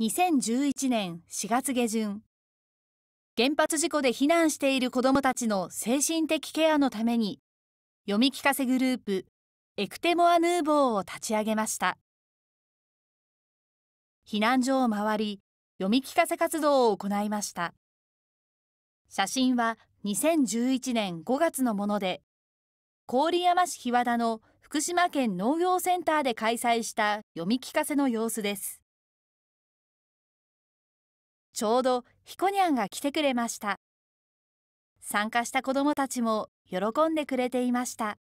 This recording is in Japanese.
2011年4月下旬原発事故で避難している子どもたちの精神的ケアのために読み聞かせグループエクテモアヌーボーを立ち上げました。避難所を回り読み聞かせ活動を行いました。写真は2011年5月のもので郡山市日和田の福島県農業センターで開催した読み聞かせの様子です。ちょうどひこにゃんが来てくれました。参加した子どもたちも喜んでくれていました。